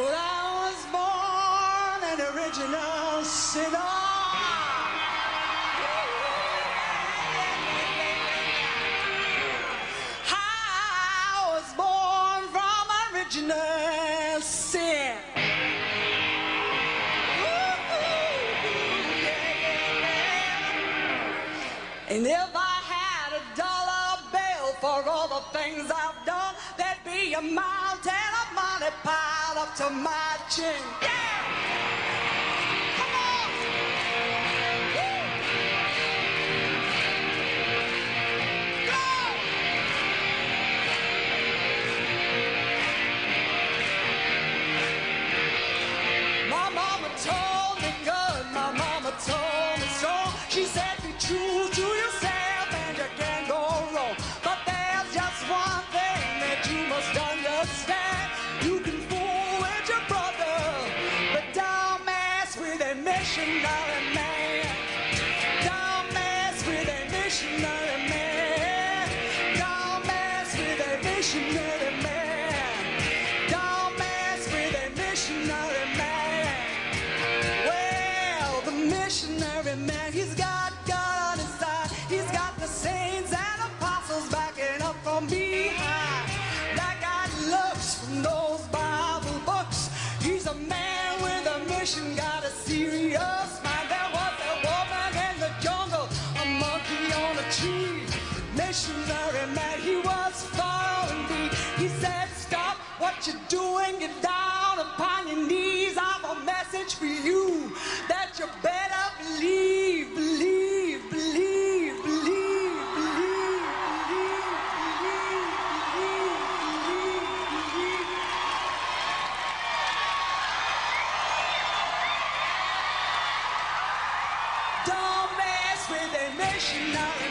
Well, I was born an original sinner. I was born from original sin. And if I had a dollar bill for all the things I've done a mountain of money piled up to my chin. Yeah! Man, he's got God on his side. He's got the saints and apostles backing up from behind. That guy looks from those Bible books. He's a man with a mission, got a serious mind. There was a woman in the jungle, a monkey on a tree. Missionary man, he was following me. He said, Stop what you're doing, get down upon your knees. I've a message for you that you better Believe, believe, believe, believe, believe, believe, believe, believe. Don't mess with emotional.